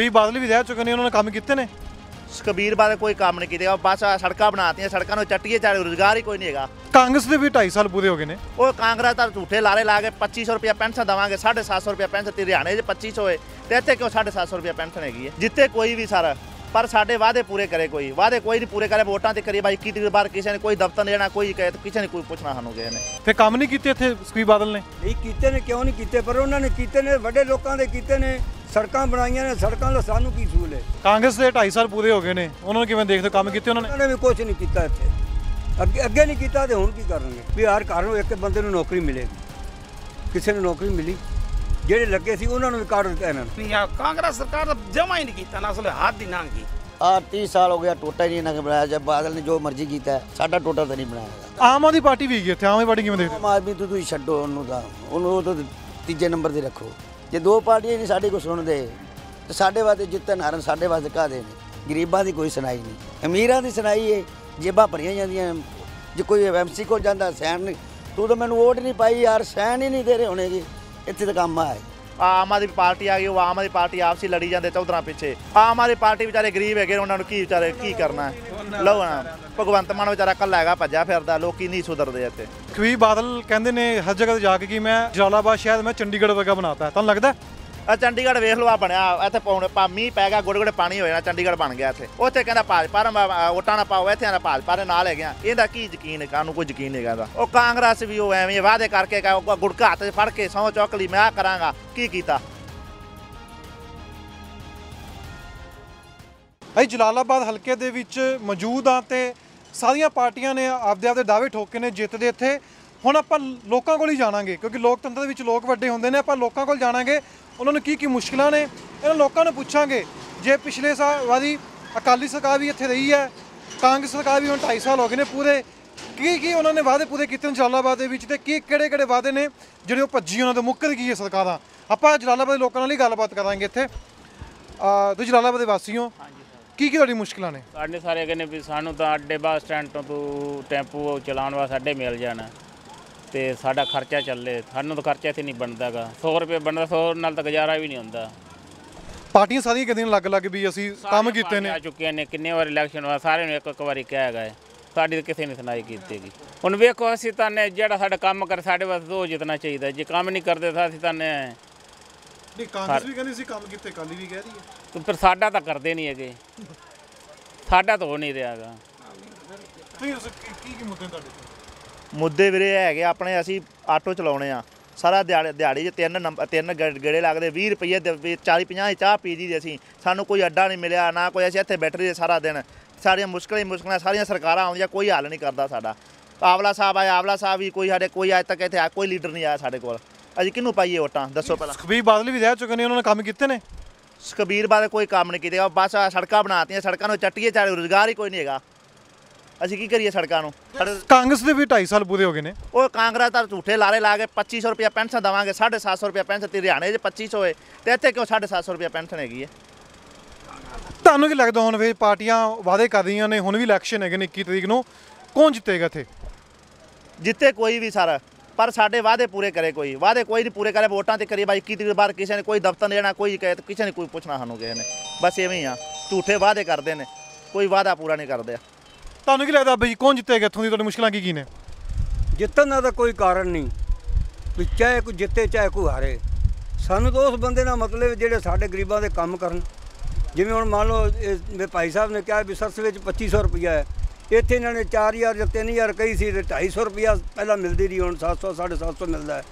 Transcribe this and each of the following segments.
ਸੁਖਬੀਰ ਬਾਦਲ ਵੀ ਰਹਿ ਚੁੱਕੇ ਨੇ ਉਹਨਾਂ ਨੇ ਕੰਮ ਕੀਤੇ ਨੇ। ਕਬੀਰ ਬਾਦ ਕੋਈ ਕੰਮ ਨਹੀਂ ਕੀਤੇ ਬਸ ਸੜਕਾਂ ਬਣਾਤੀਆਂ ਸੜਕਾਂ ਨੂੰ ਚੱਟੀਏ ਚਾਰੇ ਰੁਜ਼ਗਾਰ ਹੀ ਕੋਈ ਨਹੀਂ ਹੈਗਾ। ਕਾਂਗਰਸ ਦੇ ਵੀ 2.5 ਸਾਲ ਪੂਰੇ ਹੋ ਗਏ ਨੇ। ਉਹ ਕਾਂਗਰਸ ਤਾਂ ਝੂਠੇ ਲਾਰੇ ਲਾ ਕੇ 2500 ਰੁਪਏ ਪੈਨਸ਼ਨ ਦਵਾਂਗੇ 750 ਰੁਪਏ ਪੈਨਸ਼ਨ ਤੇ ਹਰਿਆਣੇ 'ਚ 2500 ਹੈ ਤੇ ਇੱਥੇ ਕਿਉਂ 750 ਰੁਪਏ ਪੈਨਸ਼ਨ ਹੈਗੀ ਹੈ ਜਿੱਤੇ ਕੋਈ ਵੀ ਸਰ ਪਰ ਸਾਡੇ ਵਾਅਦੇ ਪੂਰੇ ਕਰੇ ਕੋਈ ਵਾਅਦੇ ਕੋਈ ਨਹੀਂ ਪੂਰੇ ਕਰੇ ਵੋਟਾਂ ਤੇ ਕਰੀ ਬਾਈ ਕੀਤੀ ਬਾਰ ਕਿਸੇ ਨੇ ਕੋਈ ਦਫ਼ਤਰ ਨਹੀਂ ਜਾਣਾ ਕੋਈ ਕਹੇ ਤਾਂ ਕਿਸੇ ਨੇ ਕੋਈ ਪੁੱਛਣਾ ਸਾਨੂੰ ਗਏ ਨੇ। ਫਿਰ ਕੰਮ ਨਹੀਂ ਕੀਤੇ ਇੱਥੇ ਸੁਖਬੀਰ ਬਾਦਲ ਨੇ? ਨਹੀਂ ਕੀਤੇ ਨੇ ਕਿਉਂ ਨਹੀਂ ਕੀਤੇ? ਪਰ ਉਹਨਾਂ ਨੇ ਕੀਤੇ ਨੇ ਵੱਡੇ ਲੋਕਾਂ ਦੇ ਕੀਤੇ ਨੇ। ਸੜਕਾਂ ਬਣਾਈਆਂ ਨੇ ਸੜਕਾਂ ਦਾ ਸਾਨੂੰ ਕੀ ਸੂਲ ਹੈ? ਕਾਂਗਰਸ ਦੇ 2.5 ਸਾਲ ਪੂਰੇ ਹੋ ਗਏ ਨੇ ਉਹਨਾਂ ਨੂੰ ਕਿਵੇਂ ਦੇਖਦੇ ਕੰਮ ਕੀਤੇ ਉਹਨਾਂ ਨੇ? ਉਹਨਾਂ ਨੇ ਵੀ ਕੁਝ ਨਹੀਂ ਕੀਤਾ ਇੱਥੇ। ਅੱਗੇ ਅੱਗੇ ਨਹੀਂ ਕੀਤਾ ਤੇ ਹੁਣ ਕੀ ਕਰਨਗੇ? ਵੀ ਹਰ ਘਰ ਨੂੰ ਇੱਕ ਬੰਦੇ ਨੂੰ ਨੌਕਰੀ ਮਿਲੇਗੀ। ਕਿਸੇ ਨੂੰ ਨੌਕਰੀ ਮਿਲੀ। ਜਿਹੜੇ ਲੱਗੇ ਸੀ ਉਹਨਾਂ ਨੂੰ ਵੀ ਕੱਢ ਦਿੱਤਾ ਇਹਨਾਂ ਨੇ। ਨਹੀਂ ਆ ਕਾਂਗਰਸ ਸਰਕਾਰ ਦਾ ਜਮਾ ਹੀ ਨਹੀਂ ਕੀਤਾ ਨਾ ਅਸਲ ਹੱਥ ਦੀ ਨਾਂਗੀ ਆ 30 ਸਾਲ ਹੋ ਗਿਆ ਟੋਟਾ ਨਹੀਂ ਇਹਨਾਂ ਨੇ ਬਣਾਇਆ। ਜਦ ਬਾਦਲ ਨੇ ਜੋ ਮਰਜ਼ੀ ਕੀਤਾ ਸਾਡਾ ਟੋਟਾ ਤਾਂ ਨਹੀਂ ਬਣਾਇਆ। ਆਮ ਆਦਮੀ ਪਾਰਟੀ ਵੀ ਗਈ ਇੱਥੇ ਆਮ ਆਦਮੀ ਪਾਰਟੀ ਕਿਵੇਂ ਦੇਖਦੇ? ਆਮ ਆਦਮੀ ਤੋਂ ਤੁਸੀਂ ਛੱਡੋ ਉਹਨੂੰ ਤਾਂ। ਉਹਨੂੰ ਉਹ ਤਾਂ ਤੀਜੇ ਨੰਬਰ ਤੇ ਰੱਖੋ। ਜੇ ਦੋ ਪਾਰਟੀਆਂ ਹੀ ਨਹੀਂ ਸਾਡੇ ਕੋ ਸੁਣਦੇ, ਤੇ ਸਾਡੇ ਵਾਸਤੇ ਜਿੱਤਣ ਹਾਰਨ ਸਾਡੇ ਵਾਸਤੇ ਕਾਹਦੇ ਨੇ ਗਰੀਬਾਂ ਦੀ ਕੋਈ ਸੁਣਾਈ ਨਹੀਂ। ਅਮੀਰਾਂ ਦੀ ਸੁਣਾਈ ਹੈ ਜੇਬਾਂ ਭਰੀਆਂ ਜਾਂਦੀਆਂ ਜੇ ਕੋਈ ਐਮਸੀ ਕੋਲ ਜਾਂਦਾ, ਸੈਨ ਨਹੀਂ, ਤੂੰ ਤਾਂ ਮੈਨੂੰ ਵੋਟ ਨਹੀਂ ਪਾਈ ਯਾਰ, ਸੈਨ ਹੀ ਨਹੀਂ ਦੇ ਰਹੇ ਹੋਣੇਗੇ। ਇੱਥੇ ਤਾਂ ਕੰਮ ਆਏ ਆਮ ਆਦਮੀ ਪਾਰਟੀ ਆ ਗਈ, ਉਹ ਆਮ ਆਦਮੀ ਪਾਰਟੀ ਆਪਸੀ ਲੜੀ ਜਾਂਦੇ ਚੌਧਰਾਂ ਪਿੱਛੇ। ਆਮ ਆਦਮੀ ਪਾਰਟੀ ਵਿਚਾਰੇ ਗਰੀਬ ਹੈਗੇ ਉਹਨਾਂ ਨੂੰ ਕੀ ਵਿਚਾਰੇ ਕੀ ਕਰਨਾ? ਹੈ ਲਓ ਨਾ, ਭਗਵੰਤ ਮਾਨ ਵਿਚਾਰਾ ਕੱਲਾ ਹੈਗਾ, ਭੱਜਿਆ ਫਿਰਦਾ, ਲੋਕੀ ਨਹੀਂ ਸੁਧਰਦੇ ਇੱਥੇ। ਸੁਖਬੀਰ ਬਾਦਲ ਕਹਿੰਦੇ ਨੇ ਹਰ ਜਗ੍ਹਾ ਤੇ ਜਾ ਕੇ ਕਿ ਮੈਂ ਜਲਾਲਾਬਾਦ ਸ਼ਹਿਰ ਮੈਂ ਚੰਡੀਗੜ੍ਹ ਵਰਗਾ ਬਣਾਤਾ। ਤੁਹਾਨੂੰ ਲੱਗਦਾ? ਆ ਚੰਡੀਗੜ੍ਹ ਵੇਖ ਲਓ ਆ ਬਣਿਆ ਇੱਥੇ ਪੌਣੇ ਪਾ ਮੀਂਹ ਪੈ ਗਿਆ ਗੋੜੇ ਗੋੜੇ ਪਾਣੀ ਹੋ ਜਾਣਾ ਚੰਡੀਗੜ੍ਹ ਬਣ ਗਿਆ ਇੱਥੇ। ਉੱਥੇ ਕਹਿੰਦਾ ਭਾਜਪਾ ਨੂੰ ਅ, ਵੋਟਾਂ ਨਾ ਪਾਓ ਇੱਥੇ ਆਂਦਾ ਭਾਜਪਾ ਦੇ ਨਾਲ ਹੈਗੇ ਆ। ਇਹਦਾ ਕੀ ਯਕੀਨ ਹੈ ਕਾਨੂੰ ਕੋਈ ਯਕੀਨ ਨਹੀਂ ਹੈਗਾ ਉਹ ਕਾਂਗਰਸ ਵੀ ਉਹ ਐਵੇਂ ਵਾਅਦੇ ਕਰਕੇ ਕਹੇ ਗੁੜਕਾ ਹੱਥ 'ਚ ਫੜ ਕੇ ਸਹੁੰ ਚੁੱਕ ਲਈ ਮੈਂ ਆ ਕਰਾਂਗਾ। ਕੀ ਕੀਤਾ? ਅਸੀਂ ਜਲਾਲਾਬਾਦ ਹਲਕੇ ਦੇ ਵਿੱਚ ਮੌਜੂਦ ਆ ਤੇ ਸਾਰੀਆਂ ਪਾਰਟੀਆਂ ਨੇ ਆਪਦੇ ਆਪਦੇ ਦਾਅਵੇ ਠੋਕੇ ਨੇ ਜਿੱਤ ਦੇ ਇੱਥੇ। ਹੁਣ ਆਪਾਂ ਲੋਕਾਂ ਕੋਲ ਹੀ ਜਾਣਾਂਗੇ, ਕਿਉਂਕਿ ਲੋਕਤੰਤਰ ਦੇ ਵਿੱਚ ਲੋਕ ਵੱਡੇ ਹੁੰਦੇ ਨੇ, ਆਪਾਂ ਲੋਕਾਂ ਕੋਲ ਜਾਣਾਂਗੇ, ਉਹਨਾਂ ਨੂੰ ਕੀ ਕੀ ਮੁਸ਼ਕਲਾਂ ਨੇ, ਇਹਨਾਂ ਲੋਕਾਂ ਨੂੰ ਪੁੱਛਾਂਗੇ। ਜੇ ਪਿਛਲੇ ਸਾਲ ਵਾਰੀ ਅਕਾਲੀ ਸਰਕਾਰ ਵੀ ਇੱਥੇ ਰਹੀ ਹੈ, ਕਾਂਗਰਸ ਸਰਕਾਰ ਵੀ ਹੁਣ 2.5 ਸਾਲ ਹੋ ਗਏ ਨੇ ਪੂਰੇ ਕੀ ਕੀ ਉਹਨਾਂ ਨੇ ਵਾਅਦੇ ਪੂਰੇ ਕੀਤੇ ਨੇ ਜਲਾਲਾਬਾਦ ਦੇ ਵਿੱਚ ਤੇ ਕੀ ਕਿਹੜੇ ਕਿਹੜੇ ਵਾਅਦੇ ਨੇ, ਜਿਹੜੇ ਉਹ ਭੱਜੀ ਉਹਨਾਂ ਦੇ ਮੁੱਕਰ ਗਈ ਹੈ ਸਰਕਾਰਾਂ। ਆਪਾਂ ਜਲਾਲਾਬਾਦ ਦੇ ਲੋਕਾਂ ਨਾਲ ਹੀ ਗੱਲਬਾਤ ਕਰਾਂਗੇ ਇੱਥੇ। ਤੁਸੀਂ ਜਲਾਲਾਬਾਦ ਦੇ ਵਾਸੀ ਹੋ। ਕੀ ਕੀ ਤੁਹਾਡੀ ਮੁਸ਼ਕਲਾਂ ਨੇ? ਸਾਡੇ ਸਾਰੇ ਕਹਿੰਦੇ ਵੀ ਸਾਨੂੰ ਤਾਂ ਅੱਡੇ ਬੱਸ ਸਟੈਂਡ ਤੋਂ ਤੂੰ ਟੈਂਪੂ ਚਲਾਉਣ ਵਾਸਤੇ ਅੱਡੇ ਮਿਲ ਜਾਣ। ਤੇ ਸਾਡਾ ਖਰਚਾ ਚੱਲੇ। ਸਾਨੂੰ ਤਾਂ ਖਰਚਾ ਇੱਥੇ ਨਹੀਂ ਬਣਦਾਗਾ 100 ਰੁਪਏ ਬਣਦਾ 100 ਨਾਲ ਤਾਂ ਗੁਜ਼ਾਰਾ ਵੀ ਨਹੀਂ ਹੁੰਦਾ। ਪਾਰਟੀਆਂ ਸਾਰੀਆਂ ਕਹਿੰਦੀਆਂ ਲੱਗ ਲੱਗ ਵੀ ਅਸੀਂ ਕੰਮ ਕੀਤੇ ਨੇ? ਆ ਚੁੱਕੀਆਂ ਨੇ ਕਿੰਨੇ ਵਾਰ ਇਲੈਕਸ਼ਨ ਹੋਇਆ ਸਾਰਿਆਂ ਨੂੰ ਇੱਕ ਇੱਕ ਵਾਰੀ ਕਿਹਾ ਹੈਗਾ ਹੈ। ਸਾਡੀ ਤਾਂ ਕਿਸੇ ਨੇ ਸੁਣਾਈ ਕੀਤੀਗੀ ਹੁਣ ਵੇਖੋ ਅਸੀਂ ਤਾਂ ਨੇ ਜਿਹੜਾ ਸਾਡਾ ਕੰਮ ਕਰ ਸਾਡੇ ਵਾਸਤੇ ਉਹ ਜਿੱਤਣਾ ਚਾਹੀਦਾ। ਜੇ ਕੰਮ ਨਹੀਂ ਕਰਦੇ ਤਾਂ ਅਸੀਂ ਤਾਂ ਨੇ ਨਹੀਂ ਕਾਂਗਰਸ ਵੀ ਕਹਿੰਦੀ ਸੀ ਕੰਮ ਕੀਤੇ ਕਾਲੀ ਵੀ ਕਹਿ ਰਹੀ ਹੈ। ਤੇ ਫਿਰ ਸਾਡਾ ਤਾਂ ਕਰਦੇ ਨਹੀਂ ਹੈਗੇ। ਸਾਡਾ ਤਾਂ ਹੋ ਨਹੀਂ ਰਿਹਾਗਾ ਤੁਸੀਂ ਦੱਸੋ ਕੀ ਕੀ ਕੀ ਮੁੱਦੇ ਤੁਹਾਡੇ? ਮੁੱਦੇ ਵੀਰੇ ਹੈਗੇ ਆਪਣੇ ਅਸੀਂ ਆਟੋ ਚਲਾਉਣੇ ਆ। ਸਾਰਾ ਦਿਹਾੜੀ ਦਿਹਾੜੀ 'ਚ ਤਿੰਨ ਨੰਬਰ ਤਿੰਨ ਗੇੜੇ ਲੱਗਦੇ 20 ਰੁਪਏ ਦੇ ਵਿੱਚ 40 50 ਦੀ ਚਾਹ ਪੀ ਜੀ ਦੀ ਅਸੀਂ। ਸਾਨੂੰ ਕੋਈ ਅੱਡਾ ਨਹੀਂ ਮਿਲਿਆ ਨਾ ਕੋਈ ਅਸੀਂ ਇੱਥੇ ਬੈਠ ਰਹੇ ਸਾਰਾ ਦਿਨ। ਸਾਰੀਆਂ ਮੁਸ਼ਕਲਾਂ ਹੀ ਮੁਸ਼ਕਲਾਂ ਸਾਰੀਆਂ ਸਰਕਾਰਾਂ ਆਉਂਦੀਆਂ ਕੋਈ ਹੱਲ ਨਹੀਂ ਕਰਦਾ ਸਾਡਾ। ਆਵਲਾ ਸਾਹਿਬ ਆਇਆ ਆਵਲਾ ਸਾਹਿਬ ਵੀ ਕੋਈ ਸਾਡੇ ਕੋਈ ਅੱਜ ਤੱਕ ਇੱਥੇ ਆ ਕੋਈ ਲੀਡਰ ਨਹੀਂ ਆਇਆ ਸਾਡੇ ਕੋਲ। ਅਸੀਂ ਕਿਹਨੂੰ ਪਾਈਏ ਵੋਟਾਂ? ਦੱਸੋ ਪਹਿਲਾਂ। ਸੁਖਬੀਰ ਬਾਦਲ ਵੀ ਰਹਿ ਚੁੱਕੇ ਨੇ ਉਹਨਾਂ ਨੇ ਕੰਮ ਕੀਤੇ ਨੇ। ਕਬੀਰ ਬਾਦ ਕੋਈ ਕੰਮ ਨਹੀਂ ਕੀਤੇ ਬਸ ਆਹ ਸੜਕਾਂ ਬਣਾਤੀਆਂ ਸੜਕਾਂ ਨੂੰ ਚੱਟੀਏ ਚਾਰੇ ਰੁਜ਼ਗਾਰ ਹੀ ਕੋਈ ਨਹੀਂ ਹੈਗਾ। ਅਸੀਂ ਕੀ ਕਰੀਏ ਸੜਕਾਂ ਨੂੰ? ਕਾਂਗਰਸ ਦੇ ਵੀ 2.5 ਸਾਲ ਪੂਰੇ ਹੋ ਗਏ ਨੇ। ਉਹ ਕਾਂਗਰਸ ਤਾਂ ਝੂਠੇ ਲਾਰੇ ਲਾ ਕੇ 2500 ਰੁਪਏ ਪੈਨਸ਼ਨ ਦਵਾਂਗੇ 750 ਰੁਪਏ ਪੈਨਸ਼ਨ ਤੇ ਹਰਿਆਣੇ 'ਚ 2500 ਹੈ ਤੇ ਇੱਥੇ ਕਿਉਂ 750 ਰੁਪਏ ਪੈਨਸ਼ਨ ਹੈਗੀ ਹੈ ਤੁਹਾਨੂੰ ਕੀ ਲੱਗਦਾ ਹੁਣ ਵੇ ਪਾਰਟੀਆਂ ਵਾਅਦੇ ਕਰ ਰਹੀਆਂ ਨੇ ਹੁਣ ਵੀ ਇਲੈਕਸ਼ਨ ਹੈਗੇ ਨੇ 21 ਤਰੀਕ ਨੂੰ ਕੌਣ ਜਿੱਤੇਗਾ ਇੱਥੇ? ਜਿੱਤੇ ਕੋਈ ਵੀ ਸਰ। ਪਰ ਸਾਡੇ ਵਾਅਦੇ ਪੂਰੇ ਕਰੇ ਕੋਈ। ਵਾਅਦੇ ਕੋਈ ਨਹੀਂ ਪੂਰੇ ਕਰੇ ਵੋਟਾਂ ਤੇ ਕਰੀ ਬਾਈ 21 ਤਰੀਕ ਬਾਅਦ ਕਿਸੇ ਨੇ ਕੋਈ ਦਫ਼ਤਰ ਨਹੀਂ ਜਾਣਾ ਕੋਈ ਕਹੇ ਤਾਂ ਕਿਸੇ ਨੇ ਕੋਈ ਪੁੱਛਣਾ ਸਾਨੂੰ ਕਿਸੇ ਨੇ। ਬਸ ਐਵੇਂ ਹੀ ਆ। ਝੂਠੇ ਵਾਅਦੇ ਕਰਦੇ ਨੇ। ਕੋਈ ਵਾਅਦਾ ਪੂਰਾ ਨਹੀਂ ਕਰਦੇ। ਤੁਹਾਨੂੰ ਕੀ ਲੱਗਦਾ ਬਈ ਕੌਣ ਜਿੱਤੇਗਾ ਇੱਥੋਂ ਦੀ? ਤੁਹਾਡੀ ਮੁਸ਼ਕਲਾਂ ਕੀ ਕੀ ਨੇ? ਜਿੱਤਣ ਦਾ ਤਾਂ ਕੋਈ ਕਾਰਨ ਨਹੀਂ। ਵੀ ਚਾਹੇ ਕੋਈ ਜਿੱਤੇ ਚਾਹੇ ਕੋਈ ਹਾਰੇ। ਸਾਨੂੰ ਤਾਂ ਉਸ ਬੰਦੇ ਨਾਲ ਮਤਲਬ ਜਿਹੜੇ ਸਾਡੇ ਗਰੀਬਾਂ ਦੇ ਕੰਮ ਕਰਨ। ਜਿਵੇਂ ਹੁਣ ਮੰਨ ਲਓ ਇਹ ਮੇਰੇ ਭਾਈ ਸਾਹਿਬ ਨੇ ਕਿਹਾ ਵੀ ਸਰਸ ਵਿੱਚ 2500 ਰੁਪਈਆ ਹੈ। ਇੱਥੇ ਇਹਨਾਂ ਨੇ 4000 ਜਾਂ 3000 ਕਹੀ ਸੀ ਤੇ 250 ਰੁਪਈਆ ਪਹਿਲਾਂ ਮਿਲਦੀ ਰਹੀ ਹੁਣ 700 750 ਮਿਲਦਾ ਹੈ।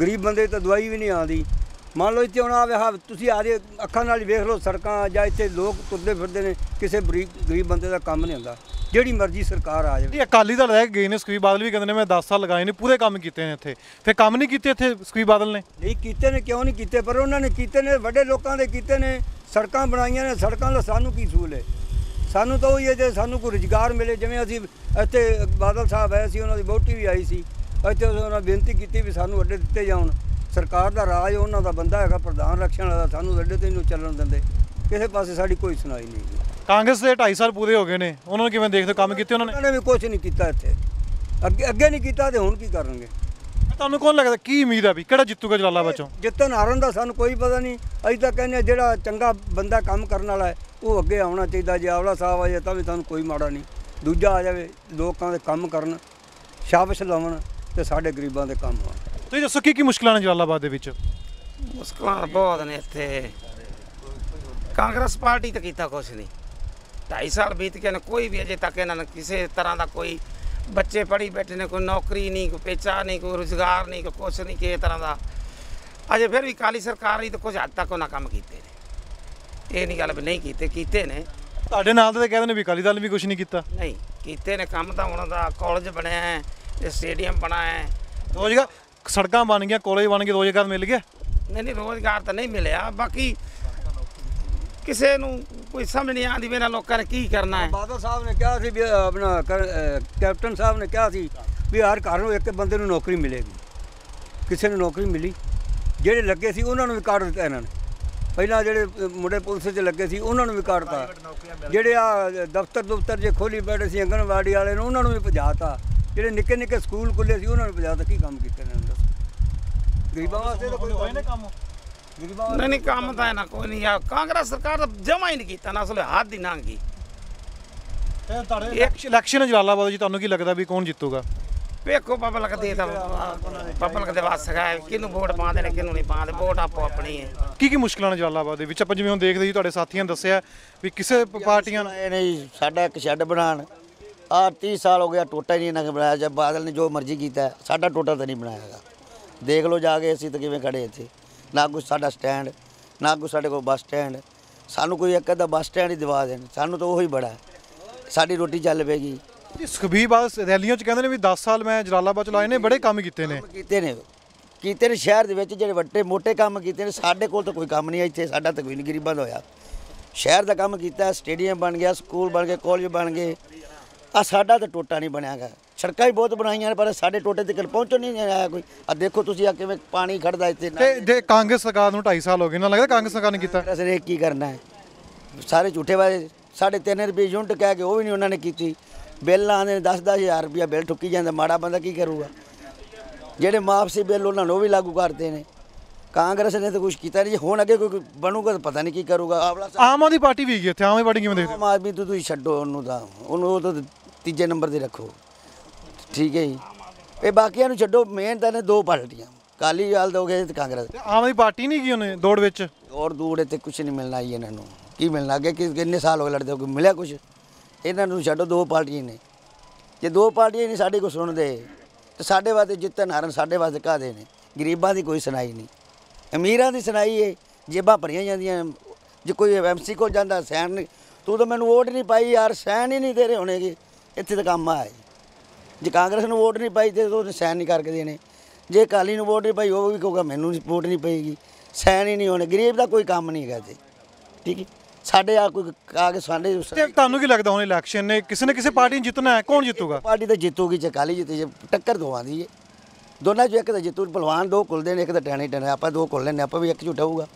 ਗਰੀਬ ਬੰਦੇ ਤਾਂ ਦਵਾਈ ਵੀ ਨਹੀਂ ਆਉਂਦੀ। ਮੰਨ ਲਓ ਇੱਥੇ ਹੁਣ ਆਵੇ ਹਾਂ ਤੁਸੀਂ ਆ ਜੇ ਅੱਖਾਂ ਨਾਲ ਹੀ ਵੇਖ ਲਓ ਸੜਕਾਂ ਜਾਂ ਇੱਥੇ ਲੋਕ ਤੁਰਦੇ ਫਿਰਦੇ ਨੇ ਕਿਸੇ ਗਰੀਬ ਬੰਦੇ ਦਾ ਕੰਮ ਨਹੀਂ ਹੁੰਦਾ। ਜਿਹੜੀ ਮਰਜ਼ੀ ਸਰਕਾਰ ਆ ਜਾਵੇ। ਇਹ ਅਕਾਲੀ ਦਲ ਰਹਿ ਗਏ ਨੇ ਸੁਖਬੀਰ ਬਾਦਲ ਵੀ ਕਹਿੰਦੇ ਨੇ ਮੈਂ 10 ਸਾਲ ਲਗਾਏ ਨੇ ਪੂਰੇ ਕੰਮ ਕੀਤੇ ਨੇ ਇੱਥੇ। ਫਿਰ ਕੰਮ ਨਹੀਂ ਕੀਤੇ ਇੱਥੇ ਸੁਖਬੀਰ ਬਾਦਲ ਨੇ? ਨਹੀਂ ਕੀਤੇ ਨੇ ਕਿਉਂ ਨਹੀਂ ਕੀਤੇ? ਪਰ ਉਹਨਾਂ ਨੇ ਕੀਤੇ ਨੇ ਵੱਡੇ ਲੋਕਾਂ ਦੇ ਕੀਤੇ ਨੇ ਸੜਕਾਂ ਬਣਾਈਆਂ ਨੇ ਸੜਕਾਂ ਦਾ ਸਾਨੂੰ ਕੀ ਸੂਲ ਹੈ? ਸਾਨੂੰ ਤਾਂ ਉਹੀ ਹੈ ਜੇ ਸਾਨੂੰ ਕੋਈ ਰੁਜ਼ਗਾਰ ਮਿਲੇ ਜਿਵੇਂ ਅਸੀਂ ਇੱਥੇ ਬਾਦਲ ਸਾਹਿਬ ਆਏ ਸੀ ਉਹਨਾਂ ਦੀ ਵਹੁਟੀ ਵੀ ਆਈ ਸੀ ਇੱਥੇ ਉਹਨਾਂ ਬੇਨਤੀ ਕੀਤੀ ਵੀ ਸਾਨੂੰ ਅੱਡੇ ਦਿੱਤੇ ਜਾਣ। ਸਰਕਾਰ ਦਾ ਰਾਜ ਉਹਨਾਂ ਦਾ ਬੰਦਾ ਹੈਗਾ ਪ੍ਰਧਾਨ ਰੱਖਣ ਵਾਲਾ ਸਾਨੂੰ ਅੱਡੇ ਤੇ ਨੂੰ ਚੱਲਣ ਦਿੰਦੇ। ਕਿਸੇ ਪਾਸੇ ਸਾਡੀ ਕੋਈ ਸੁਣਾਈ ਨਹੀਂ। ਕਾਂਗਰਸ ਦੇ 2.5 ਸਾਲ ਪੂਰੇ ਹੋ ਗਏ ਨੇ ਉਹਨਾਂ ਨੂੰ ਕਿਵੇਂ ਦੇਖਦੇ ਕੰਮ ਕੀਤੇ ਉਹਨਾਂ ਨੇ? ਉਹਨਾਂ ਨੇ ਵੀ ਕੁਝ ਨਹੀਂ ਕੀਤਾ ਇੱਥੇ। ਅੱਗੇ ਅੱਗੇ ਨਹੀਂ ਕੀਤਾ ਤੇ ਹੁਣ ਕੀ ਕਰਨਗੇ? ਤੁਹਾਨੂੰ ਕੌਣ ਲੱਗਦਾ? ਕੀ ਉਮੀਦ ਹੈ ਵੀ? ਕਿਹੜਾ ਜਿੱਤੂਗਾ ਜਲਾਲਾਬਾਦ ਚੋਂ? ਜਿੱਤਣ ਹਾਰਨ ਦਾ ਸਾਨੂੰ ਕੋਈ ਪਤਾ ਨਹੀਂ। ਅਸੀਂ ਤਾਂ ਕਹਿੰਦੇ ਹਾਂ ਜਿਹੜਾ ਚੰਗਾ ਬੰਦਾ ਕੰਮ ਕਰਨ ਵਾਲਾ ਹੈ ਉਹ ਅੱਗੇ ਆਉਣਾ ਚਾਹੀਦਾ। ਜੇ ਆਵਲਾ ਸਾਹਿਬ ਆ ਜਾਏ ਤਾਂ ਵੀ ਸਾਨੂੰ ਕੋਈ ਮਾੜਾ ਨਹੀਂ। ਦੂਜਾ ਆ ਜਾਵੇ ਲੋਕਾਂ ਦੇ ਕੰਮ ਕਰਨ ਸ਼ਾਬਾਸ਼ ਲਾਉਣ ਤੇ ਸਾਡੇ ਗਰੀਬਾਂ ਦੇ ਕੰਮ ਆਉਣ। ਤੁਸੀਂ ਦੱਸੋ ਕੀ ਕੀ ਮੁਸ਼ਕਲਾਂ ਨੇ ਜਲਾਲਾਬਾਦ ਦੇ ਵਿੱਚ? ਮੁਸ਼ਕਲਾਂ ਬਹੁਤ ਨੇ ਇੱਥੇ। ਕਾਂਗਰਸ ਪਾਰਟੀ ਤਾਂ ਕੀਤਾ ਕੁਛ ਨਹੀਂ। 2.5 ਸਾਲ ਬੀਤ ਗਏ ਨੇ ਕੋਈ ਵੀ ਅਜੇ ਤੱਕ ਇਹਨਾਂ ਨੇ ਕਿਸੇ ਤਰ੍ਹਾਂ ਦਾ ਕੋਈ ਬੱਚੇ ਪੜ੍ਹੀ ਬੈਠੇ ਨੇ ਕੋਈ ਨੌਕਰੀ ਨਹੀਂ ਕੋਈ ਪੇਚਾ ਨਹੀਂ ਕੋਈ ਰੁਜ਼ਗਾਰ ਨਹੀਂ ਕੋਈ ਕੁਛ ਨਹੀਂ ਕਿਸੇ ਤਰ੍ਹਾਂ ਦਾ। ਅਜੇ ਫਿਰ ਵੀ ਕਾਲੀ ਸਰਕਾਰ ਰਹੀ ਤਾਂ ਕੁਝ ਹੱਦ ਤੱਕ ਉਹਨਾਂ ਕੰਮ ਕੀਤੇ ਨੇ। ਇਹ ਨਹੀਂ ਗੱਲ ਵੀ ਨਹੀਂ ਕੀਤੇ ਕੀਤੇ ਨੇ। ਤੁਹਾਡੇ ਨਾਲ ਤਾਂ ਕਹਿੰਦੇ ਨੇ ਵੀ ਅਕਾਲੀ ਦਲ ਵੀ ਕੁਝ ਨਹੀਂ ਕੀਤਾ। ਨਹੀਂ ਕੀਤੇ ਨੇ ਕੰਮ ਤਾਂ ਉਹਨਾਂ ਦਾ ਕਾਲਜ ਬਣਿਆ ਹੈ ਤੇ ਸਟੇਡੀਅਮ ਬਣਾ ਹੈ। ਰੋਜ਼ਗਾਰ ਸੜਕਾਂ ਬਣ ਗਈਆਂ ਕਾਲਜ ਬਣ ਗਏ ਰੋਜ਼ਗਾਰ ਮਿਲ ਗਿਆ। ਨਹੀਂ ਨਹੀਂ ਰੋਜ਼ਗਾਰ ਤਾਂ ਨਹੀਂ ਮਿਲਿਆ। ਬਾਕੀ ਕਿਸੇ ਨੂੰ ਕੋਈ ਸਮਝ ਨਹੀਂ ਆਉਂਦੀ ਵੀ ਇਹਨਾਂ ਲੋਕਾਂ ਨੇ ਕੀ ਕਰਨਾ ਹੈ। ਬਾਦਲ ਸਾਹਿਬ ਨੇ ਕਿਹਾ ਸੀ ਵੀ ਆਪਣਾ ਕੈਪਟਨ ਸਾਹਿਬ ਨੇ ਕਿਹਾ ਸੀ ਵੀ ਹਰ ਘਰ ਨੂੰ ਇੱਕ ਬੰਦੇ ਨੂੰ ਨੌਕਰੀ ਮਿਲੇਗੀ। ਕਿਸੇ ਨੂੰ ਨੌਕਰੀ ਮਿਲੀ। ਜਿਹੜੇ ਲੱਗੇ ਸੀ ਉਹਨਾਂ ਨੂੰ ਵੀ ਕੱਢ ਦਿੱਤਾ ਇਹਨਾਂ ਨੇ। ਪਹਿਲਾਂ ਜਿਹੜੇ ਮੁੰਡੇ ਪੁਲਿਸ 'ਚ ਲੱਗੇ ਸੀ ਉਹਨਾਂ ਨੂੰ ਵੀ ਕੱਢਤਾ ਜਿਹੜੇ ਆ ਦਫ਼ਤਰ ਦਫ਼ਤਰ ਜੇ ਖੋਲੀ ਬੈਠੇ ਸੀ ਅੰਗਨਵਾੜੀ ਵਾਲੇ ਨੂੰ ਉਹਨਾਂ ਨੂੰ ਵੀ ਭਜਾਤਾ ਜਿਹੜੇ ਨਿੱਕੇ ਨਿੱਕੇ ਸਕੂਲ ਖੁੱਲੇ ਸੀ ਉਹਨਾਂ ਨੂੰ ਭਜਾਤਾ ਕੀ ਕੰਮ ਕੀਤਾ ਇਹਨਾਂ ਨੇ ਦੱਸੋ? ਗਰੀਬਾਂ ਵਾਸਤੇ ਤਾਂ ਕੋਈ ਹੋਏ ਨੇ ਕੰਮ? ਨਹੀਂ ਨਹੀਂ ਕੰਮ ਤਾਂ ਇਹਨਾਂ ਕੋਈ ਨਹੀਂ ਆ। ਕਾਂਗਰਸ ਸਰਕਾਰ ਤਾਂ ਜਮਾ ਹੀ ਨਹੀਂ ਕੀਤਾ ਨਾ ਅਸਲੇ ਹੱਦ ਹੀ ਲੰਘ ਗਈ। ਇਲੈਕਸ਼ਨ ਜਲਾਲਾਬਾਦ ਜੀ ਤੁਹਾਨੂੰ ਕੀ ਲੱਗਦਾ ਵੀ ਕੌਣ ਜਿੱਤੂਗਾ? ਵੇਖੋ ਪਬਲਿਕ ਦੇ ਤਾਂ ਪਬਲਿਕ ਦੇ ਵਾਸ ਹੈ ਕਿਹਨੂੰ ਵੋਟ ਪਾਉਂਦੇ ਨੇ ਕਿਹਨੂੰ ਨਹੀਂ ਪਾਉਂਦੇ ਵੋਟ ਆਪੋ ਆਪਣੀ ਹੈ। ਕੀ ਕੀ ਮੁਸ਼ਕਲਾਂ ਨੇ ਜਲਾਲਾਬਾਦ ਦੇ ਵਿੱਚ? ਆਪਾਂ ਜਿਵੇਂ ਹੁਣ ਦੇਖਦੇ ਜੀ ਤੁਹਾਡੇ ਸਾਥੀਆਂ ਨੇ ਦੱਸਿਆ ਵੀ ਕਿਸੇ ਪਾਰਟੀਆਂ ਨੇ ਇਹ ਨਹੀਂ ਸਾਡਾ ਇੱਕ ਸ਼ੈੱਡ ਬਣਾਉਣ। ਆ 30 ਸਾਲ ਹੋ ਗਿਆ ਟੋਟਾ ਹੀ ਨਹੀਂ ਇਹਨਾਂ ਨੇ ਬਣਾਇਆ ਜਦ ਬਾਦਲ ਨੇ ਜੋ ਮਰਜ਼ੀ ਕੀਤਾ ਸਾਡਾ ਟੋਟਾ ਤਾਂ ਨਹੀਂ ਬਣਾਇਆ ਹੈਗਾ। ਦੇਖ ਲਓ ਜਾ ਕੇ ਅਸੀਂ ਤਾਂ ਕਿਵੇਂ ਖੜੇ ਇੱਥੇ। ਨਾ ਕੋਈ ਸਾਡਾ ਸਟੈਂਡ ਨਾ ਕੋਈ ਸਾਡੇ ਕੋਲ ਬੱਸ ਸਟੈਂਡ। ਸਾਨੂੰ ਕੋਈ ਇੱਕ ਅੱਧਾ ਬੱਸ ਸਟੈਂਡ ਹੀ ਦਿਵਾ ਦੇਣ। ਸਾਨੂੰ ਤਾਂ ਉਹੀ ਬੜਾ। ਸਾਡੀ ਰੋਟੀ ਚੱਲ ਪਏਗੀ ਜੀ ਸੁਖਬੀਰ ਬਾਦਲ ਰੈਲੀਆਂ 'ਚ ਕਹਿੰਦੇ ਨੇ ਵੀ 10 ਸਾਲ ਮੈਂ ਜਲਾਲਾਬਾਦ ਚ ਲਾਏ ਨੇ ਬੜੇ ਕੰਮ ਕੀਤੇ ਨੇ। ਕੀਤੇ ਨੇ। ਕੀਤੇ ਨੇ ਸ਼ਹਿਰ ਦੇ ਵਿੱਚ ਜਿਹੜੇ ਵੱਡੇ ਮੋٹے ਕੰਮ ਕੀਤੇ ਨੇ। ਸਾਡੇ ਕੋਲ ਤਾਂ ਕੋਈ ਕੰਮ ਨਹੀਂ ਇੱਥੇ। ਸਾਡਾ ਤਾਂ ਕੋਈ ਨਹੀਂ ਗਰੀਬਾਂ ਦਾ ਹੋਇਆ। ਸ਼ਹਿਰ ਦਾ ਕੰਮ ਕੀਤਾ ਸਟੇਡੀਅਮ ਬਣ ਗਿਆ ਸਕੂਲ ਬਣ ਗਏ ਕਾਲਜ ਬਣ ਗਏ। ਆ ਸਾਡਾ ਤਾਂ ਟੋਟਾ ਨਹੀਂ ਬਣਿਆਗਾ ਸੜਕਾਂ ਹੀ ਬਹੁਤ ਬਣਾਈਆਂ ਨੇ ਪਰ ਸਾਡੇ ਟੋਟੇ ਤੱਕ ਪਹੁੰਚਣ ਨਹੀਂ ਆਇਆ ਕੋਈ। ਆ ਦੇਖੋ ਤੁਸੀਂ ਆ ਕਿਵੇਂ ਪਾਣੀ ਖੜਦਾ ਇੱਥੇ। ਤੇ ਜੇ ਕਾਂਗਰਸ ਸਰਕਾਰ ਨੂੰ 2.5 ਸਾਲ ਹੋ ਗਏ ਨਾ ਲੱਗਦਾ ਕਾਂਗਰਸ ਸਰਕਾਰ ਨੇ ਕੀਤਾ? ਅਸਰ ਇਹ ਕੀ ਕਰਨਾ ਹੈ? ਸਾਰੇ ਝੂਠੇ ਵਾਲੇ ਸਾਢੇ ਤਿੰਨ ਰੁਪਏ ਯੂਨਿਟ ਕਹਿ ਕੇ ਉਹ ਵੀ ਨਹੀਂ ਉਹਨਾਂ ਨੇ ਕੀਤੀ। ਬਿੱਲ ਆਉਂਦੇ ਨੇ 10 ਹਜ਼ਾਰ ਰੁਪਇਆ ਬਿੱਲ ਠੁੱਕੀ ਜਾਂਦਾ ਮਾੜਾ ਬੰਦਾ ਕੀ ਕਰੂਗਾ? ਜਿਹੜੇ ਮਾਫ ਸੀ ਬਿੱਲ ਉਹਨਾਂ ਨੂੰ ਵੀ ਲਾਗੂ ਕਰਦੇ ਨੇ। ਕਾਂਗਰਸ ਨੇ ਤਾਂ ਕੁਝ ਕੀਤਾ ਨਹੀਂ ਹੁਣ ਅੱਗੇ ਕੋਈ ਬਣੂਗਾ ਤਾਂ ਪਤਾ ਨਹੀਂ ਕੀ ਕਰੂਗਾ। ਆਮ ਆਦਮੀ ਪਾਰਟੀ ਵੀ ਗਈ ਇੱਥੇ ਆਮ ਆਦਮੀ ਪਾਰਟੀ ਕਿਵੇਂ ਦੇਖਦੇ? ਆਮ ਆਦਮੀ ਤੋਂ ਤੁਸੀਂ ਛੱਡੋ ਉਹਨੂੰ ਤਾਂ ਉਹਨੂੰ ਉਹ ਤਾਂ ਤੀਜੇ ਨੰਬਰ ਤੇ ਰੱਖੋ। ਠੀਕ ਹੈ ਜੀ। ਇਹ ਬਾਕੀਆਂ ਨੂੰ ਛੱਡੋ ਮੇਨ ਤਾਂ ਨੇ ਦੋ ਪਾਰਟੀਆਂ। ਕਾਲੀ ਵਾਲ ਦੋਗੇ ਤੇ ਕਾਂਗਰਸ। ਤੇ ਆਮ ਆਦਮੀ ਪਾਰਟੀ ਨਹੀਂ ਗਈ ਉਹਨੇ ਦੌੜ ਵਿੱਚ? ਔਰ ਦੂਰ ਇੱਥੇ ਕੁਝ ਨਹੀਂ ਮਿਲਣਾ ਜੀ ਇਹਨਾਂ ਨੂੰ। ਕੀ ਮਿਲਣਾ ਅੱਗੇ? ਕਿ ਕਿੰਨੇ ਸਾਲ ਹੋ ਗਏ ਲੜਦੇ ਹੋ ਕੋਈ ਮਿਲਿਆ ਕੁਝ ਇਹਨਾਂ ਨੂੰ ਛੱਡੋ ਦੋ ਪਾਰਟੀਆਂ ਨੇ। ਜੇ ਦੋ ਪਾਰਟੀਆਂ ਨਹੀਂ ਸਾਡੇ ਕੋ ਸੁਣਦੇ ਤੇ ਸਾਡੇ ਵਾਸਤੇ ਜਿੱਤਣ ਹਾਰਨ ਸਾਡੇ ਵਾਸਤੇ ਕਾਹਦੇ ਨੇ? ਗਰੀਬਾਂ ਦੀ ਕੋਈ ਸੁਣਾਈ ਨਹੀਂ। ਅਮੀਰਾਂ ਦੀ ਸੁਣਾਈ ਹੈ ਜੇਬਾਂ ਭਰੀਆਂ ਜਾਂਦੀਆਂ। ਜੇ ਕੋਈ ਐਮਸੀ ਕੋਲ ਜਾਂਦਾ ਸੈਨ ਤੂੰ ਤਾਂ ਮੈਨੂੰ ਵੋਟ ਨਹੀਂ ਪਾਈ ਯਾਰ ਸੈਨ ਹੀ ਨਹੀਂ ਤੇਰੇ ਹੋਣੇਗੇ। ਇੱਥੇ ਤਾਂ ਕੰਮ ਆ ਜੇ ਕਾਂਗਰਸ ਨੂੰ ਵੋਟ ਨਹੀਂ ਪਾਈ ਤੇ ਉਹ ਸੈਨ ਨਹੀਂ ਕਰਕੇ ਦੇਣੇ। ਜੇ ਅਕਾਲੀ ਨੂੰ ਵੋਟ ਨਹੀਂ ਪਾਈ ਉਹ ਵੀ ਕਹੂਗਾ ਮੈਨੂੰ ਵੋਟ ਨਹੀਂ ਪਏਗੀ। ਸੈਨ ਹੀ ਨਹੀਂ ਹੋਣੇ। ਗਰੀਬ ਦਾ ਕੋਈ ਕੰਮ ਨਹੀਂ ਹੈਗਾ ਇੱਥੇ। ਠੀਕ ਹੈ? ਸਾਡੇ ਆ ਕੋਈ ਆ ਕੇ ਸਾਡੇ ਤੇ ਤੁਹਾਨੂੰ ਕੀ ਲੱਗਦਾ ਹੁਣ ਇਲੈਕਸ਼ਨ ਨੇ ਕਿਸੇ ਨੇ ਕਿਸੇ ਪਾਰਟੀ ਨੂੰ ਜਿੱਤਣਾ ਹੈ? ਕੌਣ ਜਿੱਤੂਗਾ? ਪਾਰਟੀ ਤਾਂ ਜਿੱਤੂਗੀ ਜੇ ਅਕਾਲੀ ਜਿੱਤੇ ਜੇ ਟੱਕਰ ਦੋਵਾਂ ਦੀ ਹੈ। ਦੋਨਾਂ ਚੋਂ ਇੱਕ ਤਾਂ ਜਿੱਤੂ ਪਹਿਲਵਾਨ ਦੋ ਕੁਲਦੇ ਨੇ ਇੱਕ ਤਾਂ ਟੈਣੇ ਟੈਣੇ। ਆਪਾਂ ਦੋ ਕੁਲ ਲੈਣੇ ਆਪਾਂ ਵੀ ਇੱਕ ਝੂਠਾ ਹੋਊਗਾ।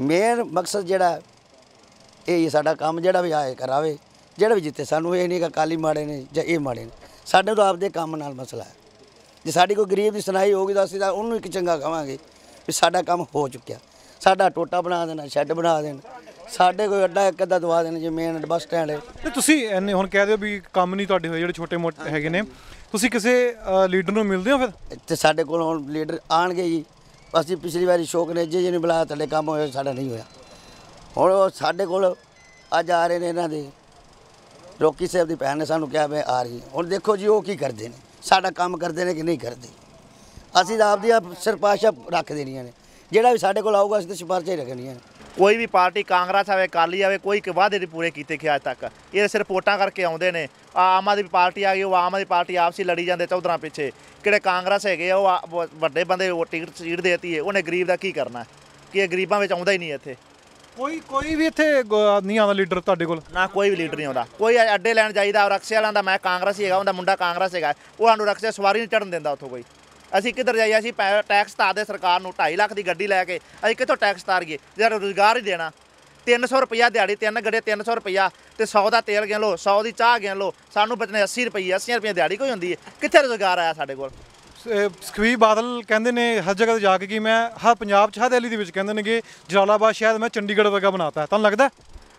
ਮੇਨ ਮਕਸਦ ਜਿਹੜਾ ਇਹ ਸਾਡਾ ਕੰਮ ਜਿਹੜਾ ਵੀ ਆਏ ਕਰਾਵੇ ਜਿਹੜਾ ਵੀ ਜਿੱਤੇ ਸਾਨੂੰ ਇਹ ਨਹੀਂ ਕਿ ਅਕਾਲੀ ਮਾੜੇ ਨੇ ਜਾਂ ਇਹ ਮਾੜੇ ਨੇ। ਸਾਡੇ ਤਾਂ ਆਪਦੇ ਕੰਮ ਨਾਲ ਮਸਲਾ ਹੈ। ਜੇ ਸਾਡੀ ਕੋਈ ਗਰੀਬ ਦੀ ਸੁਣਾਈ ਹੋਊਗੀ ਤਾਂ ਅਸੀਂ ਤਾਂ ਉਹਨੂੰ ਇੱਕ ਚੰਗਾ ਕਵਾਂਗੇ ਵੀ ਸਾਡਾ ਕੰਮ ਹੋ ਚੁੱਕਿਆ। ਸਾਡਾ ਟੋਟਾ ਬਣਾ ਦੇਣਾ ਸ਼ੈੱਡ ਬਣਾ ਦੇਣ ਸਾਡੇ ਕੋਈ ਅੱਡਾ ਇੱਕ ਅੱਧਾ ਦਵਾ ਦੇਣ ਜੇ ਮੇਨ ਬੱਸ ਸਟੈਂਡ ਹੈ ਤੇ ਤੁਸੀਂ ਇੰਨੇ ਹੁਣ ਕਹਿ ਦਿਓ ਵੀ ਕੰਮ ਨਹੀਂ ਤੁਹਾਡੇ ਹੋਏ ਜਿਹੜੇ ਛੋਟੇ ਮੋਟੇ ਹੈਗੇ ਨੇ। ਤੁਸੀਂ ਕਿਸੇ ਲੀਡਰ ਨੂੰ ਮਿਲਦੇ ਹੋ ਫਿਰ? ਇੱਥੇ ਸਾਡੇ ਕੋਲ ਹੁਣ ਲੀਡਰ ਆਣਗੇ ਜੀ। ਅਸੀਂ ਪਿਛਲੀ ਵਾਰੀ ਸ਼ੋਕ ਨੇ ਜੇ ਜਿਹਨੇ ਬੁਲਾਇਆ ਤੁਹਾਡੇ ਕੰਮ ਹੋਇਆ ਸਾਡਾ ਨਹੀਂ ਹੋਇਆ। ਹੁਣ ਉਹ ਸਾਡੇ ਕੋਲ ਅੱਜ ਆ ਰਹੇ ਨੇ ਇਹਨਾਂ ਦੇ। ਰੋਕੀ ਸਾਹਿਬ ਦੀ ਭੈਣ ਨੇ ਸਾਨੂੰ ਕਿਹਾ ਮੈਂ ਆ ਰਹੀ। ਹਾਂ। ਹੁਣ ਦੇਖੋ ਜੀ, ਉਹ ਕੀ ਕਰਦੇ ਨੇ? ਸਾਡਾ ਕੰਮ ਕਰਦੇ ਨੇ ਕਿ ਨਹੀਂ ਕਰਦੇ? ਅਸੀਂ ਤਾਂ ਆਪਦੀਆਂ ਸਿਰਪਾਸ਼ਾ ਰੱਖ ਦੇਣੀਆਂ ਨੇ। ਜਿਹੜਾ ਵੀ ਸਾਡੇ ਕੋਲ ਆਊਗਾ, ਅਸੀਂ ਤਾਂ ਸਿਫਾਰਸ਼ਾਂ ਹੀ ਰੱਖਣੀਆਂ ਨੇ। ਕੋਈ ਵੀ ਪਾਰਟੀ ਕਾਂਗਰਸ ਆਵੇ, ਅਕਾਲੀ ਆਵੇ, ਕੋਈ ਕ- ਵਾਅਦੇ ਨਹੀਂ ਪੂਰੇ ਕੀਤੇ ਕਿ ਅੱਜ ਤੱਕ। ਇਹ ਸਿਰਫ ਵੋਟਾਂ ਕਰਕੇ ਆਉਂਦੇ ਨੇ। ਆਮ ਆਦਮੀ ਪਾਰਟੀ ਆ ਗਈ, ਉਹ ਆਮ ਆਦਮੀ ਪਾਰਟੀ ਆਪਸੀ ਲੜੀ ਜਾਂਦੇ ਚੌਧਰਾਂ ਪਿੱਛੇ। ਕਿਹੜੇ ਕਾਂਗਰਸ ਹੈਗੇ ਆ, ਉਹ ਵੱਡੇ ਬੰਦੇ ਉਹ ਟਿਕਟ ਸੀਟ ਦੇਤੀ ਹੈ ਉਹਨੇ ਗਰੀਬ ਦਾ ਕੀ ਕਰਨਾ? ਕਿ ਇਹ ਗਰੀਬਾਂ ਵਿੱਚ ਆਉਂਦਾ ਹੀ ਨਹੀਂ ਇੱਥੇ। ਕੋਈ ਕੋਈ ਵੀ ਇੱਥੇ ਗ- ਨਹੀਂ ਆਉਂਦਾ ਲੀਡਰ ਤੁਹਾਡੇ ਕੋਲ? ਨਾ, ਕੋਈ ਵੀ ਲੀਡਰ ਨਹੀਂ ਆਉਂਦਾ। ਕੋਈ ਅੱਡੇ ਲੈਣ ਜਾਈਦਾ ਰਕਸ਼ੇ ਵਾਲਿਆਂ ਦਾ, ਮੈਂ ਕਾਂਗਰਸ ਹੀ ਹੈਗਾ, ਉਹਦਾ ਮੁੰਡਾ ਕਾਂਗਰਸ ਹੈਗਾ। ਉਹ ਸਾਨੂੰ ਰਕਸ਼ੇ ਸਵਾਰੀ ਨਹੀਂ ਚੜਨ ਦਿੰਦਾ ਉੱਥੋਂ ਕੋਈ। ਅਸੀਂ ਕਿੱਧਰ ਜਾਈਏ? ਅਸੀਂ ਪੈ- ਟੈਕਸ ਤਾਰਦੇ ਸਰਕਾਰ ਨੂੰ 2.5 ਲੱਖ ਦੀ ਗੱਡੀ ਲੈ ਕੇ, ਅਸੀਂ ਕਿੱਥੋਂ ਟੈਕਸ ਤਾਰੀਏ? ਜਿਹੜਾ ਰੋਜ਼ਗਾਰ ਹੀ ਦੇਣਾ। 300 ਰੁਪਈਆ ਦਿਹਾੜੀ, ਤਿੰਨ ਗੱਡੇ 300 ਰੁਪਈਆ, ਤੇ 100 ਦਾ ਤੇਲ ਗਿਣ ਲਓ 100 ਦੀ ਚਾਹ ਗਿਣ ਲਓ, ਸਾਨੂੰ ਬਚਨੇ 80 ਰੁਪਈਏ 80 ਰੁਪਏ ਦਿਹਾੜੀ ਕੋਈ ਹੁੰਦੀ ਹੈ ਕਿੱਥੇ ਰੋਜ਼ਗਾਰ ਆਇਆ ਸਾਡੇ ਕੋਲ? ਸ- ਸੁਖਬੀਰ ਬਾਦਲ ਕਹਿੰਦੇ ਨੇ ਹਰ ਜਗ੍ਹਾ ਤੇ ਜਾ ਕੇ ਕਿ ਮੈਂ ਹਰ ਪੰਜਾਬ 'ਚ ਹਰ ਦਿੱਲੀ ਦੇ ਵਿੱਚ ਕਹਿੰਦੇ ਨੇ ਕਿ ਜਲਾਲਾਬਾਦ ਸ਼ਹਿਰ ਮੈਂ ਚੰਡੀਗੜ੍ਹ ਵਰਗਾ ਬਣਾਤਾ। ਤੁਹਾਨੂੰ ਲੱਗਦਾ?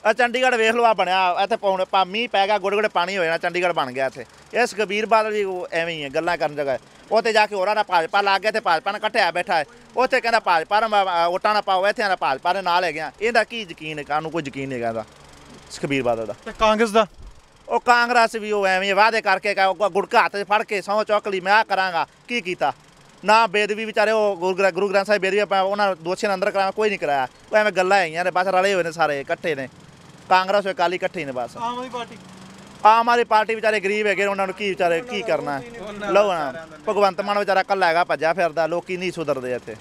ਆ ਚੰਡੀਗੜ੍ਹ ਵੇਖ ਲਓ ਆ ਬਣਿਆ। ਇੱਥੇ ਪੌਣ ਪਾ ਮੀਂਹ ਪੈ ਗਿਆ ਗੁੜ ਗੁੜੇ ਪਾਣੀ ਹੋ ਜਾਣਾ ਚੰਡੀਗੜ੍ਹ ਬਣ ਗਿਆ ਇੱਥੇ। ਇਸ ਕਬੀਰ ਬਾਦਲ ਵੀ ਉਹ ਐਵੇਂ ਹੀ ਹੈ ਗੱਲਾਂ ਕਰਨ ਜਗ੍ਹਾ ਉੱਥੇ ਜਾ ਕੇ ਹੋਰਾਂ ਦਾ ਭਾਜਪਾ ਲੱਗ ਗਿਆ ਤੇ ਭਾਜਪਾ ਨਾਲ ਇਕੱਠਿਆ ਬੈਠਾ ਹੈ। ਉੱਥੇ ਕਹਿੰਦਾ ਭਾਜਪਾ ਨੂੰ ਮ- ਅ, ਵੋਟਾਂ ਨਾ ਪਾਓ ਇੱਥੇ ਨਾ ਭਾਜਪਾ ਦੇ ਨਾਲ ਹੈਗੇ ਆ। ਇਹਦਾ ਕੀ ਯਕੀਨ ਹੈ ਕਾਨੂੰ ਕੋਈ ਯਕੀਨ ਨਹੀਂ ਹੈਗਾ ਇਹਦਾ ਸੁਖਬੀਰ ਬਾਦਲ ਦਾ? ਤੇ ਕਾਂਗਰਸ ਦਾ? ਉਹ ਕਾਂਗਰਸ ਵੀ ਉਹ ਐਵੇਂ ਵਾਅਦੇ ਕਰਕੇ ਗੁੜਕਾ ਹੱਥ 'ਚ ਫੜ ਕੇ ਸਹੁੰ ਚੁੱਕ ਲਈ ਮੈਂ ਆ ਕਰਾਂਗਾ ਕੀ ਕੀਤਾ? ਨਾ ਬੇਦਵੀ ਵਿਚਾਰੇ ਉਹ ਗੁਰੂ ਗ੍ਰੰ- ਗੁਰੂ ਗ੍ਰੰਥ ਸਾਹਿਬ ਬੇਦਵੀ ਆਪਾਂ ਉਹਨਾਂ ਦੋਸ਼ੀਆਂ ਨੂੰ ਅੰਦਰ ਕਰਾਇਆ ਕੋਈ ਨਹੀਂ ਕਰਾਇਆ। ਉਹ ਐਵੇਂ ਗੱਲਾਂ ਹੈਗੀਆਂ ਨੇ ਬਸ ਰਲੇ ਹੋਏ ਨੇ ਸਾਰੇ ਇਕੱਠੇ ਨੇ। ਕਾਂਗਰਸ ਤੇ ਅਕਾਲੀ ਇਕੱਠੇ ਨੇ ਬਸ। ਆਮ ਆਦਮੀ ਪਾਰਟੀ। ਆਮ ਆਦਮੀ ਪਾਰਟੀ ਵਿਚਾਰੇ ਗਰੀਬ ਹੈਗੇ ਉਹਨਾਂ ਨੂੰ ਕੀ ਵਿਚਾਰੇ ਕੀ ਕਰਨਾ ਲਓ ਭਗਵੰਤ ਮਾਨ ਵਿਚਾਰਾ ਕੱਲਾ ਹੈਗਾ ਭੱਜਿਆ ਫਿਰਦਾ ਲੋਕੀ ਨਹੀਂ ਸੁਧਰਦੇ ਇੱਥੇ।